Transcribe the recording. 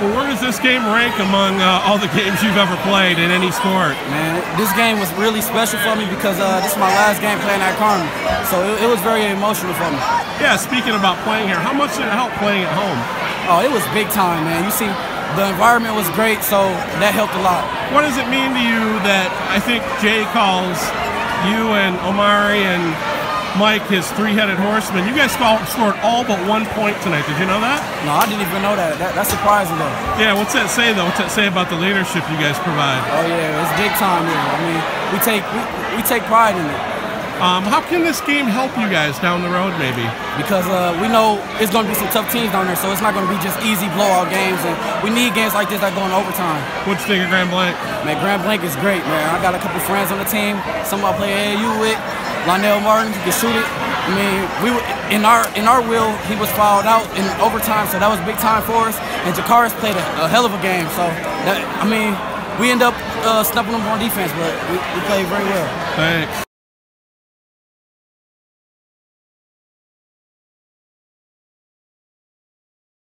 Well, where does this game rank among uh, all the games you've ever played in any sport? Man, this game was really special for me because uh, this is my last game playing at Carman, so it, it, was very emotional for me. Yeah, speaking about playing here, how much did it help playing at home? Oh, it was big time, man. You see, the environment was great, so that helped a lot. What does it mean to you that I think Jay calls you and Omari and Mike, his three-headed horseman. You guys scored all but one point tonight. Did you know that? No, I didn't even know that. that. That's surprising, though. Yeah, what's that say, though? What's that say about the leadership you guys provide? Oh, yeah, it's big time here. I mean, we take we, we take pride in it. Um, how can this game help you guys down the road, maybe? Because uh, we know it's going to be some tough teams down there, so it's not going to be just easy blowout games. And we need games like this that go in overtime. What you think of Grand Blanc? Man, Grand Blanc is great, man. I got a couple friends on the team. Some I play AAU with. Lionel Martin, can shoot it. I mean, we were, in our in our will, he was fouled out in overtime, so that was big time for us. And Jakaris played a, a hell of a game. So, that, I mean, we end up uh, stepping him on defense, but we, we played very well. Thanks.